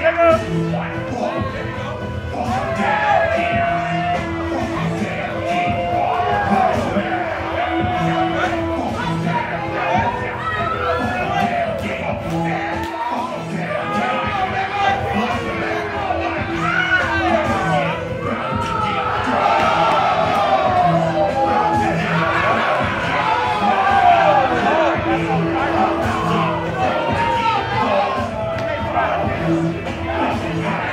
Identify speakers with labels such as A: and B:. A: 来人！Thank